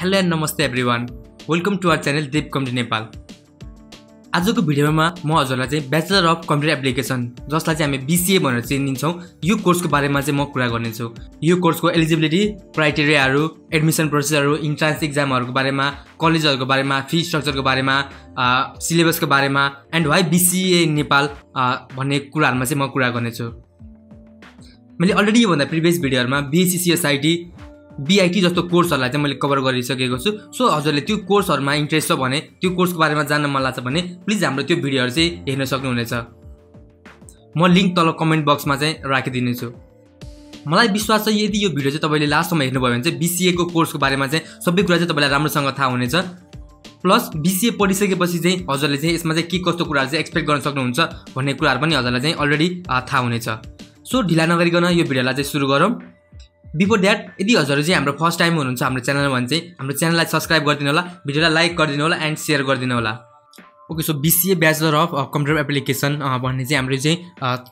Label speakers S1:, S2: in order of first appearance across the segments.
S1: Hello and नमस्ते everyone welcome to our channel Deep computer Nepal आजको भिडियोमा म हजुरलाई चाहिँ ब्याचलर अफ कम्प्युटर एप्लिकेसन जसलाई चाहिँ हामी बिसिए भनेर चिनिन्छौँ यो कोर्सको बारेमा चाहिँ म कुरा गर्नेछु। यो कोर्सको एलिजिबिलिटी क्राइटेरियाहरू एडमिसन प्रोसेसहरू इन्ट्रान्स इक्जामहरूको बारेमा कलेजहरूको बारेमा फी स्ट्रक्चरको बारेमा सिलेबसको बारेमा एन्ड वाइ बिसिए नेपाल भन्ने कुराहरूमा चाहिँ म कुरा गर्नेछु। मैले अलरेडी योभन्दा प्रिभियस भिडियोहरूमा बिएससिसिएसआइटी बिआइटी जस्तो कोर्सहरूलाई चाहिँ मैले कभर गरिसकेको छु। सो हजुरले त्यो कोर्सहरूमा इन्ट्रेस्ट छ भने त्यो कोर्सको बारेमा जान्न मन लाग्छ भने प्लिज हाम्रो त्यो भिडियोहरू चाहिँ हेर्न सक्नुहुनेछ। म लिङ्क तल कमेन्ट बक्समा चाहिँ राखिदिनेछु। मलाई विश्वास छ यदि यो भिडियो चाहिँ तपाईँले लास्टसम्म हेर्नुभयो भने चाहिँ बिसिएको कोर्सको बारेमा चाहिँ सबै कुरा चाहिँ तपाईँलाई राम्रोसँग थाहा हुनेछ। प्लस बिसिए पढिसकेपछि चाहिँ हजुरले चाहिँ यसमा चाहिँ के कस्तो कुराहरू चाहिँ एक्सपेक्ट गर्न सक्नुहुन्छ भन्ने कुराहरू पनि हजुरलाई चाहिँ अलरेडी थाहा हुनेछ। सो ढिला नगरिकन यो भिडियोलाई चाहिँ सुरु गरौँ। बिफोर द्याट यदि हजुर चाहिँ हाम्रो फर्स्ट टाइम हुनुहुन्छ हाम्रो च्यानलमा भने चाहिँ हाम्रो च्यानललाई सब्सक्राइब गरिदिनु होला भिडियोलाई लाइक गरिदिनु होला एन्ड सेयर गरिदिनु होला। Okay so BCA bachelor of computer application भन्ने चाहिँ हाम्रो चाहिँ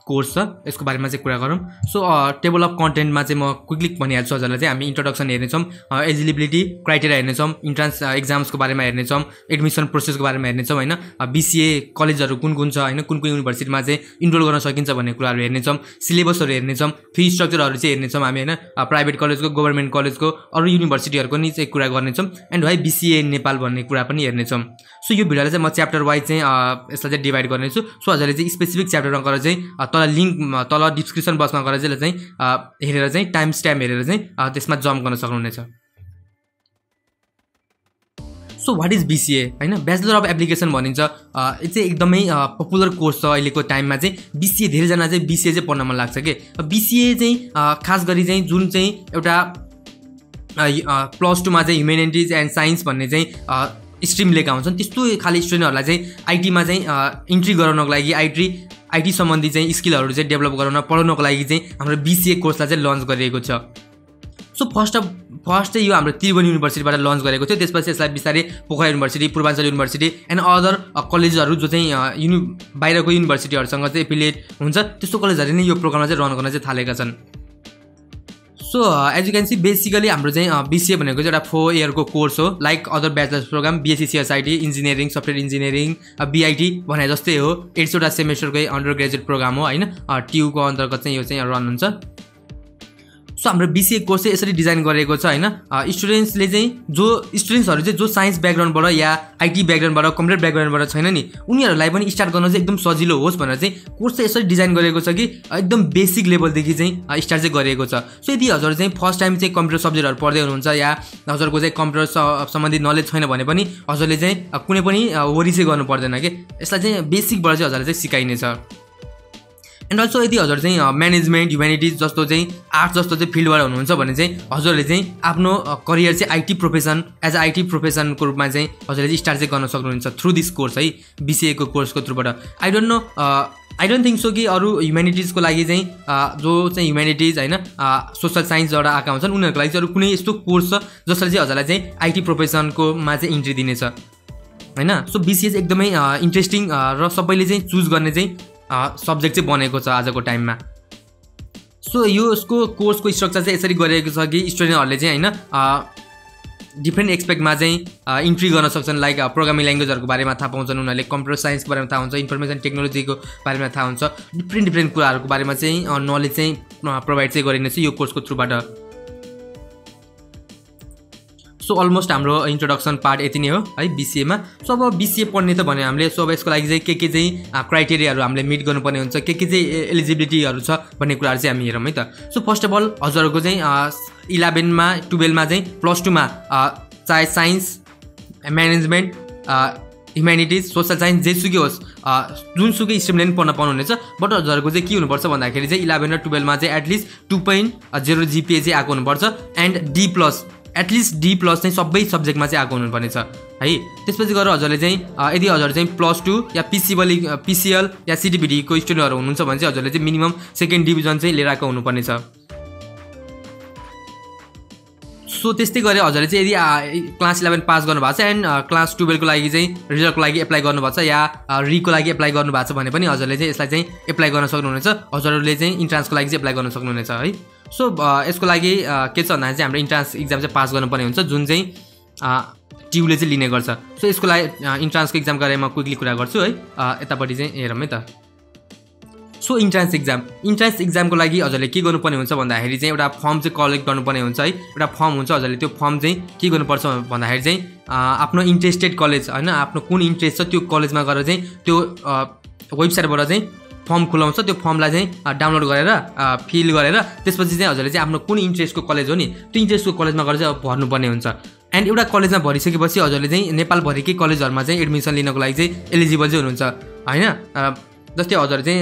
S1: कोर्स छ। यसको बारेमा चाहिँ कुरा गरौँ। सो टेबल अफ कन्टेन्टमा चाहिँ म क्विकली भनिहाल्छु हजुरलाई चाहिँ। हामी इन्ट्रोडक्सन हेर्नेछौँ एलिजिबिलिटी क्राइटेरिया हेर्नेछौँ इन्ट्रान्स इक्जाम्सको बारेमा हेर्नेछौँ एडमिसन प्रोसेसको बारेमा हेर्नेछौँ होइन? बिसिए कलेजहरू कुन कुन छ होइन? कुन कुन युनिभर्सिटीमा चाहिँ इनरोल गर्न सकिन्छ भन्ने कुराहरू हेर्नेछौँ। सिलेबसहरू हेर्नेछौँ फी स्ट्रक्चरहरू चाहिँ हेर्नेछौँ हामी होइन? प्राइभेट कलेजको गभर्मेन्ट कलेजको अरू युनिभर्सिटीहरूको नि चाहिँ कुरा गर्नेछौँ। एन्ड वाइ बिसिए नेपाल भन्ने कुरा पनि हेर्नेछौँ। सो यो भिडियोलाई चाहिँ म च्याप्टर वाइज चाहिँ यसलाई चाहिँ डिभाइड गर्नेछु सो हजुरले चाहिँ स्पेसिफिक च्याप्टरमा गएर चाहिँ तल लिङ्क तल डिस्क्रिप्सन बक्समा गएर चाहिँ चाहिँ हेरेर चाहिँ टाइम स्ट्याम्प हेरेर चाहिँ त्यसमा जम्प गर्न सक्नुहुनेछ। सो वाट इज बिसिए होइन? ब्याचलर अफ एप्लिकेसन भनिन्छ। यो चाहिँ एकदमै पपुलर कोर्स छ अहिलेको टाइममा चाहिँ। बिसिए धेरैजना चाहिँ बिसिए चाहिँ पढ्न मन लाग्छ कि? बिसिए चाहिँ खास गरी चाहिँ जुन चाहिँ एउटा प्लस टूमा चाहिँ ह्युमेनिटिज एन्ड साइन्स भन्ने चाहिँ स्ट्रिम लिएका हुन्छन्। त्यस्तो खाले स्टुडेन्टहरूलाई चाहिँ आइटीमा चाहिँ इन्ट्री गराउनको लागि आइटी आइटी सम्बन्धी चाहिँ स्किलहरू चाहिँ डेभलप गराउन पढाउनको लागि चाहिँ हाम्रो बिसिए कोर्सलाई चाहिँ लन्च गरिएको छ। सो फर्स्ट अफ फर्स्ट चाहिँ यो हाम्रो त्रिभुवन युनिभर्सिटीबाट लन्च गरेको थियो। त्यसपछि यसलाई बिस्तारै Pokhara university Purbanchal university and other कलेजहरू जो चाहिँ युनि बाहिरको युनिभर्सिटीहरूसँग चाहिँ एफिलिएट हुन्छ। त्यस्तो कलेजहरूले नै यो प्रोग्रामलाई चाहिँ रन गर्न चाहिँ थालेका छन्। So as you can see basically हाम्रो चाहिँ बिसिए भनेको चाहिँ एउटा फोर इयरको कोर्स हो। Like other bachelors program BSc CSIT engineering software engineering BIT भने जस्तै हो। एट्सवटा सेमेस्टरकै अन्डर ग्रेजुएट प्रोग्राम हो होइन? ट्युको अन्तर्गत चाहिँ यो चाहिँ रन हुन्छ। सो हाम्रो बिसिए कोर्स चाहिँ यसरी डिजाइन गरेको छ होइन? स्टुडेन्ट्सले चाहिँ जो स्टुडेन्ट्सहरू चाहिँ जो साइन्स ब्याकग्राउन्डबाट या आइटी ब्याकग्राउन्डबाट कम्प्युटर ब्याकग्राउन्डबाट छैन नि उनीहरूलाई पनि स्टार्ट गर्न चाहिँ एकदम सजिलो होस् भनेर चाहिँ कोर्स चाहिँ यसरी डिजाइन गरेको छ कि एकदम बेसिक लेभलदेखि चाहिँ स्टार्ट चाहिँ गरिएको छ। सो यदि हजुर चाहिँ फर्स्ट टाइम चाहिँ कम्प्युटर सब्जेक्टहरू पढ्दै हुनुहुन्छ या हजुरको चाहिँ कम्प्युटर सम्बन्धी नलेज छैन भने पनि हजुरले चाहिँ कुनै पनि वरि चाहिँ गर्नु पर्दैन कि। यसलाई चाहिँ बेसिकबाट चाहिँ हजुरलाई चाहिँ सिकाइनेछ। एन्ड अल्सो यदि हजुर चाहिँ म्यानेजमेन्ट ह्युमेनिटिज जस्तो चाहिँ आर्ट्स जस्तो चाहिँ फिल्डबाट हुनुहुन्छ भने चाहिँ हजुरले चाहिँ आफ्नो करियर चाहिँ IT profession as a IT प्रोफेसनको रूपमा चाहिँ हजुरले चाहिँ स्टार्ट चाहिँ गर्न सक्नुहुन्छ थ्रु दिस कोर्स है बिसिएको कोर्सको थ्रुबाट I don't know I don't think so कि अरू ह्युमेनिटिजको लागि चाहिँ जो चाहिँ ह्युमेनिटिज होइन सोसल साइन्सबाट आएका हुन्छन् उनीहरूको लागि चाहिँ अरू कुनै यस्तो कोर्स छ जसले चाहिँ हजुरलाई चाहिँ आइटी प्रोफेसनकोमा चाहिँ इन्ट्री दिनेछ होइन? सो बिसिए चाहिँ एकदमै इन्ट्रेस्टिङ र सबैले चाहिँ चुज गर्ने चाहिँ सब्जेक्ट चाहिँ बनेको छ आजको टाइममा। सो यो यसको कोर्सको स्ट्रक्चर चाहिँ यसरी गरिएको छ कि स्टुडेन्टहरूले चाहिँ होइन डिफ्रेन्ट एक्सपेक्टमा चाहिँ इन्ट्री गर्न सक्छन् लाइक प्रोग्रामिङ ल्याङ्ग्वेजहरूको बारेमा थाहा पाउँछन् उनीहरूले कम्प्युटर साइन्सको बारेमा थाहा हुन्छ इन्फर्मेसन टेक्नोलोजीको बारेमा थाहा हुन्छ डिफ्रेन्ट डिफ्रेन्ट कुराहरूको बारेमा चाहिँ नलेज चाहिँ प्रोभाइड चाहिँ गरिनेछ यो कोर्सको थ्रुबाट सो अलमोस्ट हाम्रो इन्ट्रोडक्सन पार्ट यति नै हो है बिसिएमा सो अब बिसिए पढ्ने त भन्यो हामीले सो अब यसको लागि चाहिँ के के चाहिँ क्राइटेरियाहरू हामीले मिट गर्नुपर्ने हुन्छ के के चाहिँ एलिजिबिलिटीहरू छ भन्ने कुराहरू चाहिँ हामी हेरौँ है त। सो फर्स्ट अफ अल हजुरहरूको चाहिँ इलेभेनमा टुवेल्भमा चाहिँ प्लस टूमा चाहे science management humanities social science जेसुकै होस् जुनसुकै स्ट्रिमले पनि पढ्न पाउनुहुनेछ। बट हजुरहरूको चाहिँ के हुनुपर्छ भन्दाखेरि चाहिँ इलेभेन र टुवेल्भमा चाहिँ at least two point zero GPA चाहिँ आएको हुनुपर्छ। And D plus at least D plus चाहिँ सबै सब्जेक्टमा चाहिँ आएको हुनुपर्ने छ है त्यसपछि गएर हजुरले चाहिँ यदि हजुर चाहिँ प्लस टू या पिसिबली पिसिएल या सिडिबिडीको स्टुडेन्टहरू हुनुहुन्छ भने चाहिँ हजुरले चाहिँ मिनिमम सेकेन्ड डिभिजन चाहिँ लिएर आएको हुनुपर्ने छ सो त्यस्तै गरे हजुरले चाहिँ यदि क्लास इलेभेन पास गर्नुभएको छ एन्ड क्लास टुवेल्भको लागि चाहिँ रिजल्टको लागि एप्लाई गर्नुभएको छ या रिको लागि एप्लाई गर्नुभएको छ भने पनि हजुरले चाहिँ यसलाई चाहिँ एप्लाई गर्न सक्नुहुनेछ। हजुरहरूले चाहिँ इन्ट्रान्सको लागि चाहिँ एप्लाई गर्न सक्नुहुनेछ है। सो यसको लागि के छ भन्दाखेरि चाहिँ हाम्रो इन्ट्रान्स इक्जाम चाहिँ पास गर्नुपर्ने हुन्छ जुन चाहिँ ट्युले चाहिँ लिने गर्छ। सो यसको लागि इन्ट्रान्सको इक्जामको बारेमा क्विकली कुरा गर्छु है। यतापट्टि चाहिँ हेरौँ है त। सो इन्ट्रान्स इक्जाम इन्ट्रान्स इक्जामको लागि हजुरले के गर्नुपर्ने हुन्छ भन्दाखेरि चाहिँ एउटा फर्म चाहिँ कलेक्ट गर्नुपर्ने हुन्छ है। एउटा फर्म हुन्छ हजुरले त्यो फर्म चाहिँ के गर्नुपर्छ भन्दाखेरि चाहिँ आफ्नो इन्ट्रेस्टेड कलेज होइन आफ्नो कुन इन्ट्रेस्ट छ त्यो कलेजमा गएर चाहिँ त्यो वेबसाइटबाट चाहिँ फर्म खुलाउँछ त्यो फर्मलाई चाहिँ डाउनलोड गरेर फिल गरेर त्यसपछि चाहिँ हजुरले चाहिँ आफ्नो कुन इन्ट्रेस्टको कलेज हो नि त्यो इन्ट्रेस्टको कलेजमा गएर चाहिँ भर्नुपर्ने हुन्छ। एन्ड एउटा कलेजमा भरिसकेपछि हजुरले चाहिँ नेपालभरिकै कलेजहरूमा चाहिँ एडमिसन लिनको लागि चाहिँ एलिजिबल चाहिँ हुनुहुन्छ होइन? जस्तै हजुर चाहिँ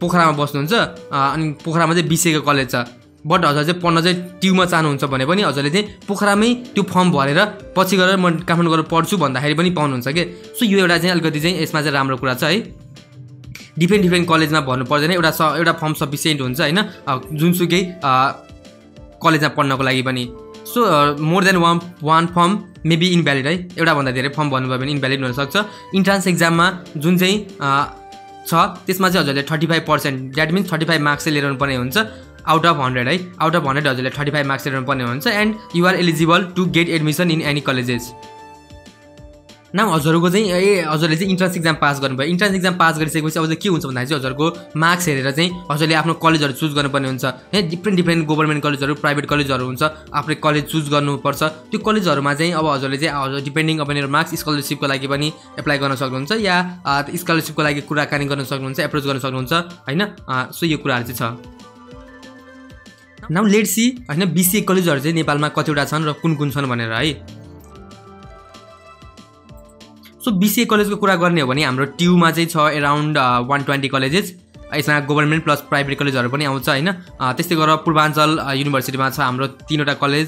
S1: पोखरामा बस्नुहुन्छ अनि पोखरामा चाहिँ बिसेको कलेज छ। बट हजुर चाहिँ पढ्न चाहिँ ट्युमा चाहनुहुन्छ भने पनि हजुरले चाहिँ पोखरामै त्यो फर्म भरेर पछि गएर म काठमाडौँ गएर पढ्छु भन्दाखेरि पनि पाउनुहुन्छ कि? सो यो एउटा चाहिँ अलिकति चाहिँ यसमा चाहिँ राम्रो कुरा छ है। डिफ्रेन्ट डिफ्रेन्ट कलेजमा भन्नु पर्दैन एउटा स एउटा फर्म सफिसियन्ट हुन्छ होइन। जुनसुकै कलेजमा पढ्नको लागि पनि। So more than one one form maybe invalid है। एउटाभन्दा धेरै फर्म भन्नुभयो भने इनभ्यालिड हुनसक्छ। इन्ट्रान्स एक्जाममा जुन चाहिँ छ त्यसमा चाहिँ हजुरले thirty five percent that means thirty five marks चाहिँ लिएर पर्ने हुन्छ। आउट अफ हन्ड्रेड है। आउट अफ हन्ड्रेड हजुरले थर्टी फाइभ मार्क्स लिएर पर्ने हुन्छ। And you're eligible to get admission in any colleges. नाम हजुरको चाहिँ ए हजुरले चाहिँ इन्ट्रान्स इक्जाम पास गर्नुभयो। इन्ट्रान्स इक्जाम पास गरिसकेपछि अब चाहिँ के हुन्छ भन्दाखेरि चाहिँ हजुरको मार्क्स हेरेर चाहिँ हजुरले आफ्नो कलेजहरू चुज गर्नुपर्ने हुन्छ। है डिफ्रेन्ट डिफ्रेन्ट गभर्मेन्ट कलेजहरू प्राइभेट कलेजहरू हुन्छ। आफ्नो कलेज चुज गर्नुपर्छ। त्यो कलेजहरूमा चाहिँ अब हजुरले चाहिँ हजुर डिपेन्डिङ अपन मार्क्स स्कलरसिपको लागि पनि एप्लाई गर्न सक्नुहुन्छ या स्कलरसिपको लागि कुराकानी गर्न सक्नुहुन्छ एप्रोच गर्न सक्नुहुन्छ होइन? सो यो कुराहरू चाहिँ छ। नाउ लेट सी होइन बिसिए कलेजहरू चाहिँ नेपालमा कतिवटा छन् र कुन कुन छन् भनेर है। सो बिसिए कलेजको कुरा गर्ने हो भने हाम्रो ट्युमा चाहिँ छ एराउन्ड वान ट्वेन्टी कलेजेस यसमा गभर्मेन्ट प्लस प्राइभेट कलेजहरू पनि आउँछ होइन? त्यस्तै गरेर पूर्वाञ्चल युनिभर्सिटीमा छ हाम्रो तिनवटा कलेज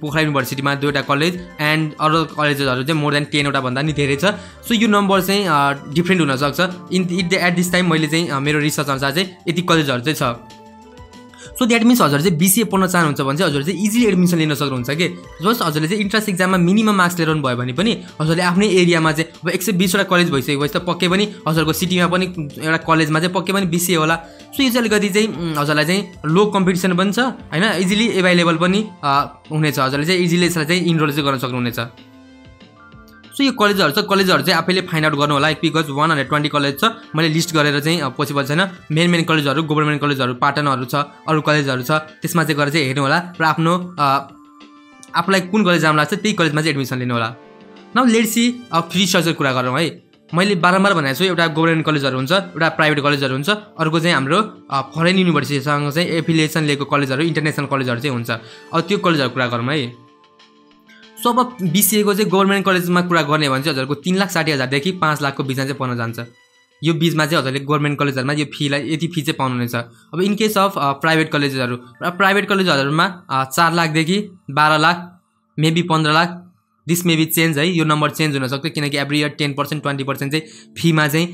S1: पोखरा युनिभर्सिटीमा दुईवटा कलेज एन्ड अरू कलेजेसहरू चाहिँ मोर देन टेनवटा भन्दा नि धेरै छ। सो यो नम्बर चाहिँ डिफ्रेन्ट हुनसक्छ। In it at this time मैले चाहिँ मेरो रिसर्च अनुसार चाहिँ यति कलेजहरू चाहिँ छ। सो द्याट मिन्स हजुर चाहिँ बिसिए पढ्न चाहनुहुन्छ भने चाहिँ हजुर चाहिँ इजिली एडमिसन लिन सक्नुहुन्छ कि जस्ट हजुरले चाहिँ इन्ट्रान्स इक्जाममा मिनिमम मार्क्स लिएर भयो भने पनि हजुरले आफ्नै एरियामा चाहिँ अब एक सय बिसवटा कलेज भइसकेपछि त पक्कै पनि हजुरको सिटीमा पनि एउटा कलेजमा चाहिँ पक्कै पनि बिसिए होला। सो यो चाहिँ अलिकति चाहिँ हजुरलाई चाहिँ लो कम्पिटिसन पनि छ होइन? इजिली एभाइलेबल पनि हुनेछ। हजुरले चाहिँ इजिली यसलाई चाहिँ इनरोल चाहिँ गर्न सक्नुहुनेछ। सो यो कलेजहरू छ कलेजहरू चाहिँ आफैले फाइन्ड आउट गर्नु होला because one hundred twenty college छ मैले लिस्ट गरेर चाहिँ पोसिबल छैन। मेन मेन कलेजहरू गभर्मेन्ट कलेजहरू पाटनहरू छ अरू कलेजहरू छ त्यसमा चाहिँ गएर चाहिँ हेर्नु होला र आफ्नो आफूलाई कुन कलेज राम्रो लाग्छ त्यही कलेजमा चाहिँ एडमिसन लिनु होला। न अब फ्री स्ट्रक्चर कुरा गरौँ है। मैले बारम्बार भनेको छु एउटा गभर्मेन्ट कलेजहरू हुन्छ एउटा प्राइभेट कलेजहरू हुन्छ अर्को चाहिँ हाम्रो फरेन युनिभर्सिटीसँग चाहिँ एफिलिएसन लिएको कलेजहरू इन्टरनेसनल कलेजहरू चाहिँ हुन्छ। अब त्यो कलेजहरू कुरा गरौँ है। अब बिसिएको चाहिँ गभर्मेन्ट कलेजमा कुरा गर्ने भने चाहिँ हजुरको तिन लाख साठी हजारदेखि पाँच लाखको बिचमा चाहिँ पर्न जान्छ। यो बिचमा चाहिँ हजुरले गभर्मेन्ट कलेजहरूमा यो फीलाई यति फी चाहिँ पाउनुहुनेछ। अब इन केस अफ प्राइभेट कलेजहरू र प्राइभेट कलेजहरूमा चार लाखदेखि बाह्र लाख मेबी पन्ध्र लाख दिस मेबी चेन्ज है यो नम्बर चेन्ज हुनसक्छ किनकि every year ten percent twenty percent चाहिँ फीमा चाहिँ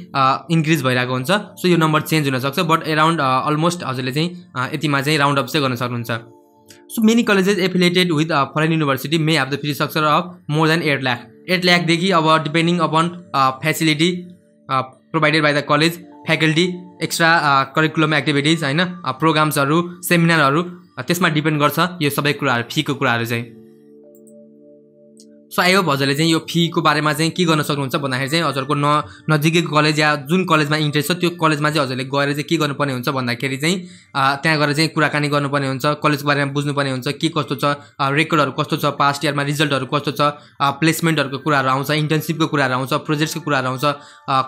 S1: इन्क्रिज भइरहेको हुन्छ। सो यो नम्बर चेन्ज हुनसक्छ बट एराउन्ड अलमोस्ट हजुरले चाहिँ यतिमा चाहिँ राउन्ड अप चाहिँ गर्न सक्नुहुन्छ। Many colleges affiliated with a foreign university may have the fee structure of more than 8 lakh. 8 lakh अब depending upon facility provided by the college faculty extra curriculum activities होइन प्रोग्राम्सहरू सेमिनारहरू त्यसमा डिपेन्ड गर्छ यो सबै कुराहरू फीको कुराहरू चाहिँ सो होप हजुरले चाहिँ यो फीको बारेमा चाहिँ के गर्न सक्नुहुन्छ भन्दाखेरि चाहिँ हजुरको न नजिकैको कलेज या जुन कलेजमा इन्ट्रेस्ट छ त्यो कलेजमा चाहिँ हजुरले गएर चाहिँ के गर्नुपर्ने हुन्छ भन्दाखेरि चाहिँ त्यहाँ गएर चाहिँ कुराकानी गर्नुपर्ने हुन्छ कलेजको बारेमा बुझ्नुपर्ने हुन्छ के कस्तो छ रेकर्डहरू कस्तो छ पास्ट इयरमा रिजल्टहरू कस्तो छ प्लेसमेन्टहरूको कुराहरू आउँछ इन्टर्नसिपको कुराहरू आउँछ प्रोजेक्ट्सको कुराहरू आउँछ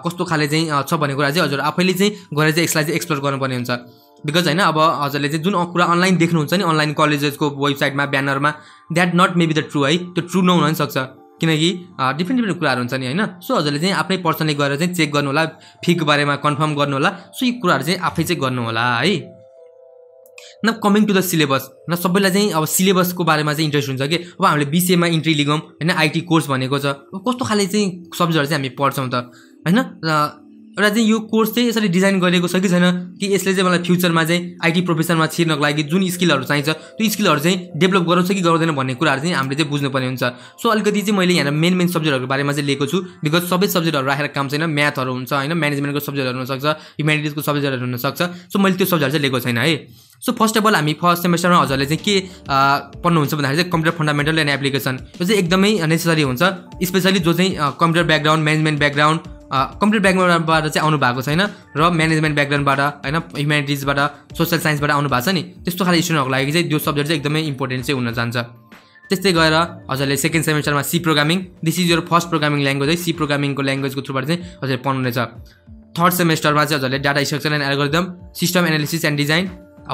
S1: कस्तो खाले चाहिँ छ भन्ने कुरा चाहिँ हजुर आफैले चाहिँ गएर चाहिँ यसलाई चाहिँ एक्सप्लोर गर्नुपर्ने हुन्छ। बिकज होइन अब हजुरले चाहिँ जुन कुरा अनलाइन देख्नुहुन्छ नि अनलाइन कलेजेसको वेबसाइटमा ब्यानरमा that not maybe the true है? त्यो ट्रु नहुन पनि सक्छ। किनकि डिफ्रेन्ट डिफ्रेन्ट कुराहरू हुन्छ नि होइन? सो हजुरले चाहिँ आफ्नै पर्सनली गएर चाहिँ चेक गर्नु होला फीको बारेमा कन्फर्म गर्नु होला सो यी कुराहरू चाहिँ आफै चाहिँ गर्नु होला है? न कमिङ टु द सिलेबस न सबैलाई चाहिँ अब सिलेबसको बारेमा चाहिँ इन्ट्रेस्ट हुन्छ कि? अब हामीले बिसिएमा इन्ट्री लिगौँ होइन? आइटी कोर्स भनेको छ। कस्तो खाले चाहिँ सब्जेक्टहरू चाहिँ हामी पढ्छौँ त? होइन? एउटा चाहिँ यो कोर्स चाहिँ यसरी डिजाइन गरिएको छ कि छैन कि यसले चाहिँ मलाई फ्युचरमा चाहिँ आइटी प्रोफेसनमा छिर्नको लागि जुन स्किलहरू चाहिन्छ त्यो स्किलहरू चाहिँ डेभलप गराउँछ कि गराउँदैन भन्ने कुराहरू चाहिँ हामीले चाहिँ बुझ्नुपर्ने हुन्छ। सो अलिकति चाहिँ मैले यहाँ मेन मेन सब्जेक्टहरूको बारेमा चाहिँ लिएको छु बिकज सबै सब्जेक्टहरू राखेर काम छैन म्याथहरू हुन्छ होइन म्यानेजमेन्टको सब्जेक्टहरू हुनसक्छ ह्युमेनिटिजको सब्जेक्टहरू हुनसक्छ सो मैले त्यो सब्जेक्टहरू चाहिँ लिएको छैन है। सो फर्स्ट अफ अल हामी फर्स्ट सेमेस्टरमा हजुरले चाहिँ के पढ्नुहुन्छ भन्दाखेरि चाहिँ कम्प्युटर फन्डामेन्टल एन्ड एप्लिकेसन यो चाहिँ एकदमै नेसेसरी हुन्छ स्पेसली जो चाहिँ computer background management background computer ब्याकग्राउन्डबाट चाहिँ आउनु भएको छैन र म्यानेजमेन्ट ब्याकग्राउन्डबाट होइन ह्युमेनिटिजबाट सोसियल साइन्सबाट आउनु भएको छ नि त्यस्तो खालको स्टुडेन्टहरूको लागि चाहिँ त्यो सब्जेक्ट चाहिँ एकदमै इम्पोर्टेन्ट चाहिँ हुन जान्छ। त्यस्तै गएर हजुरले second सेमेस्टरमा C programming this is your first programming language है सी प्रोग्रामिङको ल्याङ्ग्वेजको थ्रुबाट चाहिँ हजुरले पढ्नुहुनेछ। थर्ड सेमेस्टरमा चाहिँ हजुरले data structure and algorithm system analysis and design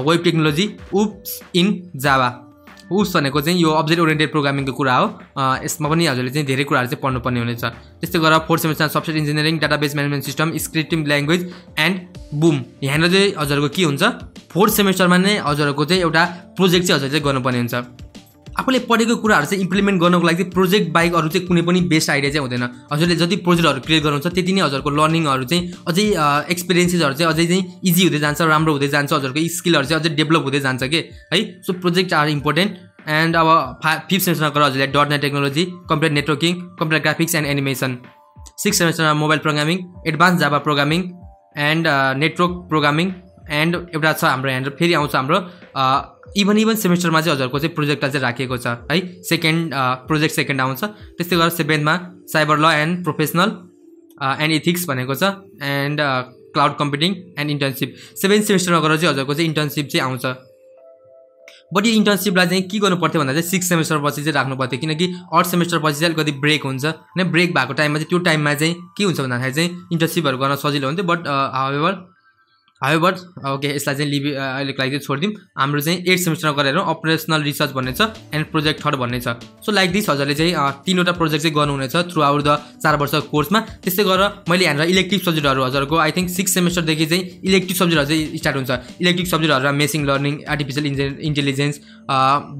S1: web technology OOPS in Java OOPS भनेको चाहिँ यो अब्जेक्ट ओरिएन्टेड प्रोग्रामिङको कुरा हो। यसमा पनि हजुरले चाहिँ धेरै कुराहरू चाहिँ पढ्नुपर्ने हुनेछ। त्यस्तै गरेर fourth सेमेस्टरमा software engineering database management system scripting language and boom यहाँनिर चाहिँ हजुरको के हुन्छ? फोर्थ सेमेस्टरमा नै हजुरहरूको चाहिँ एउटा प्रोजेक्ट चाहिँ हजुरले चाहिँ गर्नुपर्ने हुन्छ। आफूले पढेको कुराहरू चाहिँ इम्प्लिमेन्ट गर्नको लागि चाहिँ प्रोजेक्ट बाइक अरू चाहिँ कुनै पनि बेस्ट आइडिया चाहिँ हुँदैन। हजुरले जति प्रोजेक्टहरू क्रिएट गर्नुहुन्छ त्यति नै हजुरको लर्निङहरू चाहिँ अझै एक्सपिरियन्सेसहरू चाहिँ अझै चाहिँ इजी हुँदै जान्छ राम्रो हुँदै जान्छ हजुरको स्किलहरू चाहिँ अझै डेभलप हुँदै जान्छ कि? है? So project are important and अब फा फिफ्थ सेमेस्टरमा गएर हजुरले dot net technology computer networking computer graphics and animation six सेमेस्टरमा mobile programming advance Java programming and network programming and एउटा छ हाम्रो यहाँनिर फेरि आउँछ हाम्रो इभन इभन सेमेस्टरमा चाहिँ हजुरको चाहिँ प्रोजेक्टलाई चाहिँ राखिएको छ। है सेकेन्ड प्रोजेक्ट सेकेन्ड आउँछ। त्यस्तै गरेर सेभेनमा cyber law and professional and ethics भनेको छ and cloud computing and internship seven सेमेस्टरमा गएर चाहिँ हजुरको चाहिँ इन्टर्नसिप चाहिँ आउँछ। बट यो इन्टर्नसिपलाई चाहिँ के गर्नु पर्थ्यो भन्दा चाहिँ सिक्स सेमेस्टर पछि चाहिँ राख्नु पर्थ्यो। किनकि अर्थ सेमेस्टर पछि चाहिँ अलिकति ब्रेक हुन्छ। होइन ब्रेक भएको टाइममा चाहिँ त्यो टाइममा चाहिँ के हुन्छ भन्दाखेरि चाहिँ इन्टर्नसिपहरू गर्न सजिलो हुन्थ्यो। बट हावेभर हावेभर ओके यसलाई चाहिँ लिभ अहिलेको लागि चाहिँ छोडिदिउँ। हाम्रो चाहिँ एट सेमिस्टरमा गरेर अपरेसनल रिसर्च भन्ने छ एन्ड प्रोजेक्ट थर्ड भन्ने छ। सो लाइक दिस हजुरले चाहिँ तिनवटा प्रोजेक्ट चाहिँ गर्नुहुनेछ थ्रु आउट द चार वर्षको कोर्समा त्यस्तै गरेर मैले यहाँनिर इलेक्ट्रिक सब्जेक्टहरू हजुरको आई थिङ्क सिक्स सेमेस्टरदेखि चाहिँ इलेक्ट्रिक सब्जेक्टहरू चाहिँ स्टार्ट हुन्छ। इलेक्ट्रिक सब्जेक्टहरूमा मेसिन लर्निङ आर्टिफिसियल इन्जे इन्टेलिजेन्स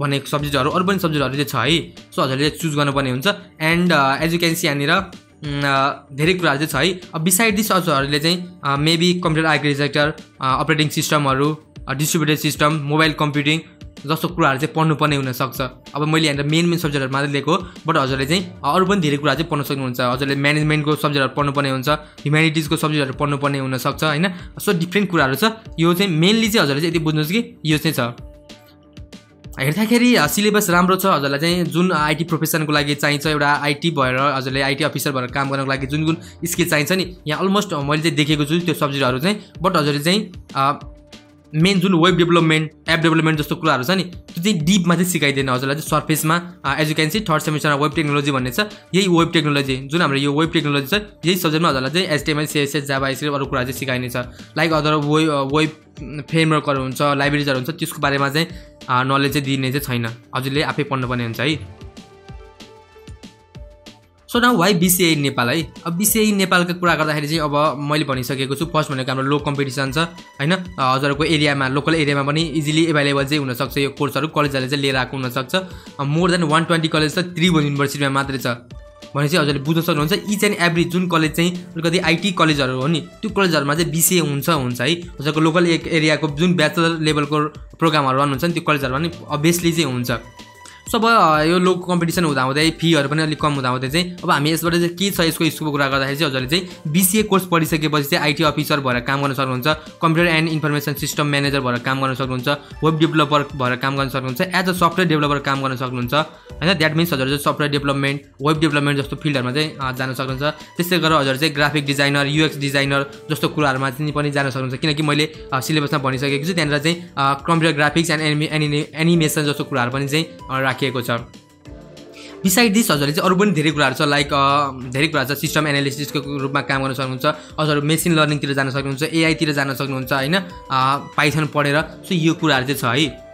S1: भन्ने सब्जेक्टहरू अरू पनि सब्जेक्टहरू चाहिँ छ है। सो हजुरले चुज गर्नुपर्ने हुन्छ। एन्ड एज यहाँनिर धेरै कुराहरू चाहिँ छ है। बिसाइड दिस हजुरहरूले चाहिँ मेबी कम्प्युटर आर्किटेक्चर अपरेटिङ सिस्टमहरू डिस्ट्रिब्युटेड सिस्टम मोबाइल कम्प्युटिङ जस्तो कुराहरू चाहिँ पढ्नुपर्ने हुनसक्छ। अब मैले यहाँनिर मेन मेन सब्जेक्टहरू मात्रै लिएको बट हजुरले चाहिँ अरू पनि धेरै कुरा चाहिँ पढ्न सक्नुहुन्छ। हजुरले म्यानेजमेन्टको सब्जेक्टहरू पढ्नुपर्ने हुन्छ ह्युमेनिटिजको सब्जेक्टहरू पढ्नुपर्ने हुनसक्छ होइन? सो डिफ्रेन्ट कुराहरू छ। यो चाहिँ मेनली चाहिँ हजुरले चाहिँ यति बुझ्नुहोस् कि यो चाहिँ छ। हेर्दाखेरि सिलेबस राम्रो छ। हजुरलाई चाहिँ जुन आइटी प्रोफेसनको लागि चाहिन्छ एउटा आइटी भएर हजुरले आइटी अफिसर भएर काम गर्नको लागि जुन जुन स्किल चाहिन्छ नि यहाँ अलमोस्ट मैले चाहिँ देखेको छु त्यो सब्जेक्टहरू चाहिँ। बट हजुरले चाहिँ मेन जुन वेब डेभलपमेन्ट एप डेभलपमेन्ट जस्तो कुराहरू छ नि त्यो चाहिँ डिपमा चाहिँ सिकाइदिएन हजुरलाई चाहिँ सर्फेसमा एजुकेन्सी थर्ड सेमिस्टरमा वेब टेक्नोलोजी भन्ने छ यही वेब टेक्नोलोजी जुन हाम्रो यो वेब टेक्नोलोजी छ यही सब्जेक्टमा हजुरलाई चाहिँ एसटिएमएल सिएसएस जाबा यसरी अरू कुरा चाहिँ सिकाइनेछ लाइक अदर वेब वेब फ्रेमवर्कहरू हुन्छ लाइब्रेरिजहरू हुन्छ त्यसको बारेमा चाहिँ नलेज चाहिँ दिने चाहिँ छैन। हजुरले आफै पढ्नुपर्ने हुन्छ है। सो न वाइ बिसिआई नेपाल है? अब बिसिआई नेपालको कुरा गर्दाखेरि चाहिँ अब मैले भनिसकेको छु फर्स्ट भनेको हाम्रो लो कम्पिटिसन छ होइन? हजुरको एरियामा लोकल एरियामा पनि इजिली एभाइलेबल चाहिँ हुनसक्छ यो कोर्सहरू कलेजहरूले चाहिँ लिएर आएको हुनसक्छ। More than one twenty college छ त्रिभुवन युनिभर्सिटीमा मात्रै छ। भने चाहिँ हजुरले बुझ्न सक्नुहुन्छ इच एन्ड एभ्री जुन कलेज चाहिँ अलिकति आइटी कलेजहरू हो नि त्यो कलेजहरूमा चाहिँ बिसिए हुन्छ हुन्छ है? हजुरको लोकल एरियाको जुन ब्याचलर लेभलको प्रोग्रामहरू रहनुहुन्छ नि त्यो कलेजहरूमा नि अभियसली चाहिँ हुन्छ। सो यो लो कम्पिटिसन हुँदाहुँदै फीहरू पनि अलिक कम हुँदाहुँदै चाहिँ अब हामी यसबाट चाहिँ के छ यसको स्कुलको कुरा गर्दाखेरि चाहिँ हजुरले चाहिँ बिसिए कोर्स पढिसकेपछि चाहिँ आइटी अफिसर भएर काम गर्न सक्नुहुन्छ computer and information system manager भएर काम गर्न सक्नुहुन्छ वेब डेभलपर भएर काम गर्न सक्नुहुन्छ एज अ सफ्टवेयर डेभलपर काम गर्न सक्नुहुन्छ होइन? द्याट मिन्स हजुर चाहिँ सफ्टवेयर डेभलपमेन्ट वेब डेभलपमेन्ट जस्तो फिल्डहरूमा चाहिँ जान सक्नुहुन्छ। त्यस्तै गरेर हजुर चाहिँ ग्राफिक डिजाइनर युएक्स डिजाइनर जस्तो कुराहरूमा चाहिँ पनि जान सक्नुहुन्छ। किनकि मैले सिलेबसमा भनिसकेको छु त्यहाँनिर चाहिँ कम्प्युटर ग्राफिक्स एन्ड एनिमे एनिमेसन जस्तो कुराहरू पनि चाहिँ राखिएको छ। बिसाइड दिस हजुरले चाहिँ अरू पनि धेरै कुराहरू छ लाइक धेरै कुराहरू छ। सिस्टम एनालिसिसको रूपमा काम गर्न सक्नुहुन्छ। हजुर मेसिन लर्निङतिर जान सक्नुहुन्छ एआईतिर जान सक्नुहुन्छ होइन? पाइथन पढेर। सो यो कुराहरू चाहिँ छ है।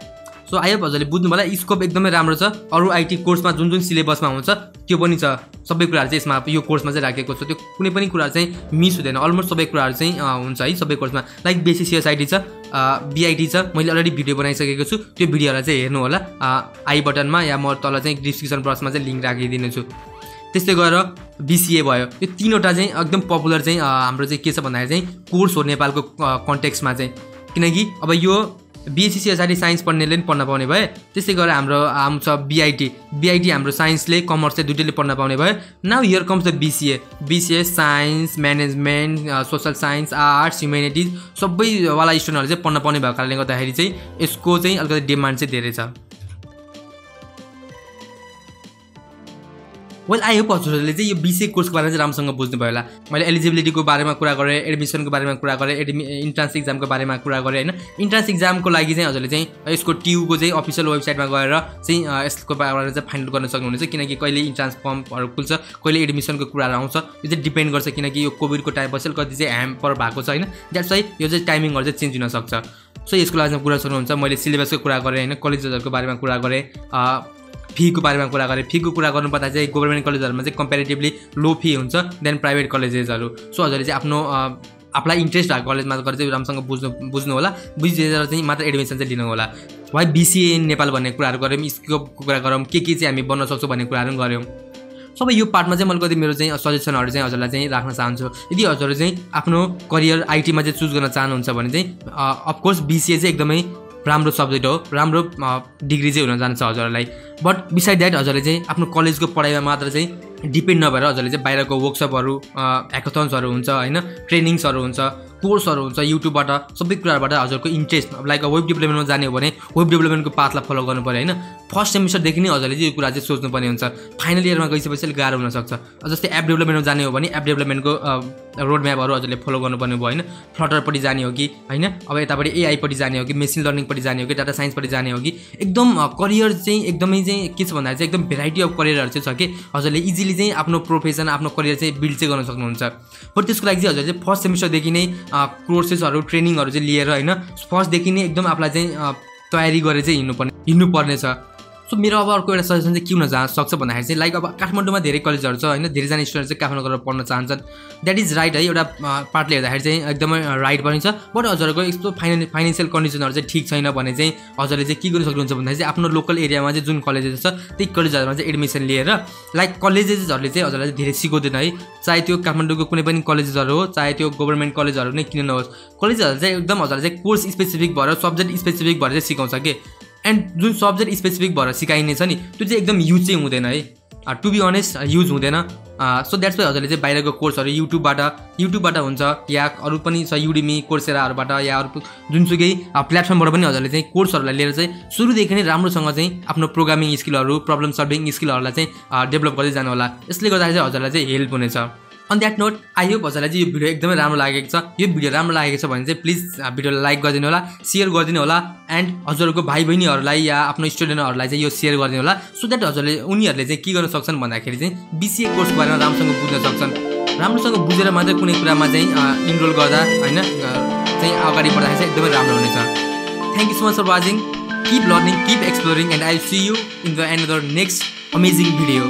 S1: सो आइएफ हजुरले बुझ्नु होला स्कोप एकदमै राम्रो छ। अरू आइटी कोर्समा जुन जुन सिलेबसमा हुन्छ त्यो पनि छ। सबै कुराहरू चाहिँ यसमा यो कोर्समा चाहिँ राखेको छ। त्यो कुनै पनि कुराहरू चाहिँ मिस हुँदैन। अलमोस्ट सबै कुराहरू चाहिँ हुन्छ है सबै कोर्समा लाइक बेसी सिएसआइटी छ बिआइटी छ। मैले अलरेडी भिडियो बनाइसकेको छु। त्यो भिडियोहरूलाई चाहिँ हेर्नु होला। आई बटनमा या म तल चाहिँ डिस्क्रिप्सन बक्समा चाहिँ लिङ्क राखिदिनेछु त्यस्तै गरेर बिसिए भयो। यो तिनवटा चाहिँ एकदम पपुलर चाहिँ हाम्रो चाहिँ के छ भन्दाखेरि चाहिँ कोर्स हो नेपालको कन्टेक्समा चाहिँ। किनकि अब यो बिएससी पछाडि साइन्स पढ्नेले पनि पढ्न पाउने भए। त्यस्तै गरेर हाम्रो आउँछ बिआइटी बिआइटी हाम्रो साइन्सले कमर्स चाहिँ दुइटैले पढ्न पाउने भयो now here comes the BCA BCA science management social science arts humanities सबैवाला स्टुडेन्टहरू चाहिँ पढ्न पाउने भएको कारणले गर्दाखेरि चाहिँ यसको चाहिँ अलिकति डिमान्ड चाहिँ धेरै छ। वेल आई होप हजुरहरूले चाहिँ यो बिसिए कोर्सको बारेमा चाहिँ राम्रोसँग बुझ्नुभयो होला। मैले एलिजिबिलिटीको बारेमा कुरा गरेँ एडमिसनको बारेमा कुरा गरेँ एडमि इन्ट्रान्स इक्जामको बारेमा कुरा गरेँ होइन? इन्ट्रान्स इक्जामको लागि चाहिँ हजुरले चाहिँ यसको ट्युको चाहिँ अफिसियल वेबसाइटमा गएर चाहिँ यसको बारेमा चाहिँ फाइनल गर्न सक्नुहुनेछ। किनकि कहिले इन्ट्रान्स फर्महरू खुल्छ कहिले एडमिसनको कुराहरू आउँछ यो चाहिँ डिपेन्ड गर्छ। किनकि यो कोभिडको टाइम पछि कति चाहिँ ह्याम्पर भएको छ होइन? द्याट्स वाइ यो चाहिँ टाइमिङहरू चाहिँ चेन्ज हुनसक्छ सो यसको लागि कुरा सुन्नुहुन्छ मैले सिलेबसको कुरा गरेँ होइन? कलेजेसहरूको बारेमा कुरा गरेँ। फीको बारेमा कुरा गरेँ। फीको कुरा गर्नुपर्दा चाहिँ गभर्मेन्ट कलेजहरूमा चाहिँ कम्पेरिटिभली लो फी हुन्छ देन प्राइभेट कलेजेसहरू सो हजुरले चाहिँ आफ्नो आफूलाई इन्ट्रेस्ट भएको कलेजमा गरेर चाहिँ राम्रोसँग बुझ्नु बुझ्नु होला बुझिदिएर चाहिँ मात्र एडमिसन चाहिँ लिनु होला वाइ बिसिए नेपाल भन्ने कुराहरू गऱ्यौँ स्कोपको कुरा गरौँ के के चाहिँ हामी बन्न सक्छौँ भन्ने कुराहरू पनि गऱ्यौँ। सबै यो पार्टमा चाहिँ मैले कति मेरो चाहिँ सजेसनहरू चाहिँ हजुरलाई चाहिँ राख्न चाहन्छु। यदि हजुरले चाहिँ आफ्नो करियर आइटीमा चाहिँ चुज गर्न चाहनुहुन्छ भने चाहिँ अफकोर्स बिसिए चाहिँ एकदमै राम्रो सब्जेक्ट हो राम्रो डिग्री चाहिँ हुन जान्छ हजुरलाई बट बिसाइड द्याट हजुरले चाहिँ आफ्नो कलेजको पढाइमा मात्र चाहिँ डिपेन्ड नभएर हजुरले चाहिँ बाहिरको वर्कसपहरू एकाथन्सहरू हुन्छ होइन? ट्रेनिङ्सहरू हुन्छ कोर्सहरू हुन्छ युट्युबबाट सबै कुराहरूबाट हजुरको इन्ट्रेस्ट लाइक वेब डेभलपमेन्टमा जाने हो भने वेब डेभलपमेन्टको पाथलाई फलो गर्नु पऱ्यो होइन? फर्स्ट सेमिस्टरदेखि नै हजुरले चाहिँ यो कुरा चाहिँ सोच्नुपर्ने हुन्छ। फाइनल इयरमा गइसकेपछि अलिक गाह्रो हुनसक्छ। जस्तै एप डेभलपमेन्टमा जाने हो भने एप डेभलपमेन्टको रोड म्यापहरू हजुरले फलो गर्नुपर्ने भयो होइन? फ्लटरपट्टि जाने हो कि होइन? अब यतापट्टि एआईपट्टि जाने हो कि मेसिन लर्निङपट्टि जाने हो कि डाटा साइन्सपट्टि जाने हो कि एकदम करियर चाहिँ एकदमै चाहिँ के छ भन्दाखेरि चाहिँ एकदम भेराइटी अफ करियरहरू चाहिँ छ कि हजुरले इजिली चाहिँ आफ्नो प्रोफेसन आफ्नो करियर चाहिँ बिल्ड चाहिँ गर्न सक्नुहुन्छ। बट त्यसको लागि चाहिँ हजुरले चाहिँ फर्स्ट सेमिस्टरदेखि नै कोर्सेसहरू ट्रेनिङहरू चाहिँ लिएर होइन फर्स्टदेखि नै एकदम आफूलाई चाहिँ तयारी गरेर चाहिँ हिँड्नुपर्ने हिँड्नुपर्ने छ सो मेरो अब अर्को एउटा सजेसन चाहिँ के हुन जा सक्छ भन्दाखेरि चाहिँ लाइक अब काठमाडौँमा धेरै कलेजहरू छ होइन? धेरैजना स्टुडेन्ट चाहिँ काठमाडौँ गएर पढ्न चाहन्छन्। द्याट इज राइट है एउटा पार्टले हेर्दाखेरि चाहिँ एकदमै राइट पनि छ। बट हजुरहरूको यस्तो फाइना फाइनेन्सियल कन्डिसनहरू चाहिँ ठिक छैन भने चाहिँ हजुरले चाहिँ के गर्नु सक्नुहुन्छ भन्दाखेरि चाहिँ आफ्नो लोकल एरियामा चाहिँ जुन कलेजेस छ त्यही कलेजहरूमा चाहिँ एडमिसन लिएर लाइक कलेजेसहरूले चाहिँ हजुरलाई धेरै सिकाउँदैन है। चाहे त्यो काठमाडौँको कुनै पनि कलेजेसहरू हो चाहे त्यो गभर्मेन्ट कलेजहरू नै किन नहोस् कलेजहरू चाहिँ एकदम हजुरलाई चाहिँ कोर्स स्पेसिफिक भएर सब्जेक्ट स्पेसिफिक भएर चाहिँ सिकाउँछ कि? एन्ड जुन सब्जेक्ट स्पेसिफिक भएर सिकाइने छ नि त्यो चाहिँ एकदम युज चाहिँ हुँदैन है। टु बी अनेस्ट युज हुँदैन। सो द्याट्स वाइ हजुरले चाहिँ बाहिरको कोर्सहरू युट्युबबाट युट्युबबाट हुन्छ या अरू पनि छ युडिमी कोर्सेराहरूबाट या अरू जुनसुकै प्लेटफर्मबाट पनि हजुरले चाहिँ कोर्सहरूलाई लिएर चाहिँ सुरुदेखि नै राम्रोसँग चाहिँ आफ्नो प्रोग्रामिङ स्किलहरू प्रब्लम सल्भिङ स्किलहरूलाई चाहिँ डेभलप गर्दै जानु होला यसले गर्दाखेरि चाहिँ हजुरलाई चाहिँ हेल्प हुनेछ। On that note I hope हजुरलाई चाहिँ यो भिडियो एकदमै राम्रो लागेको छ। यो भिडियो राम्रो लागेको छ भने चाहिँ प्लिज भिडियोलाई लाइक गरिदिनु होला सेयर गरिदिनु होला एन्ड हजुरहरूको भाइ बहिनीहरूलाई या आफ्नो स्टुडेन्टहरूलाई चाहिँ यो सेयर गरिदिनु होला सो द्याट हजुरले उनीहरूले चाहिँ के गर्न सक्छन् भन्दाखेरि चाहिँ बिसिए कोर्सको बारेमा राम्रोसँग बुझ्न सक्छन्। राम्रोसँग बुझेर मात्रै कुनै कुरामा चाहिँ इनरोल गर्दा होइन चाहिँ अगाडि बढ्दाखेरि चाहिँ एकदमै राम्रो हुनेछ। Thank you so much for watching keep learning keep exploring and I see you in the end next amazing video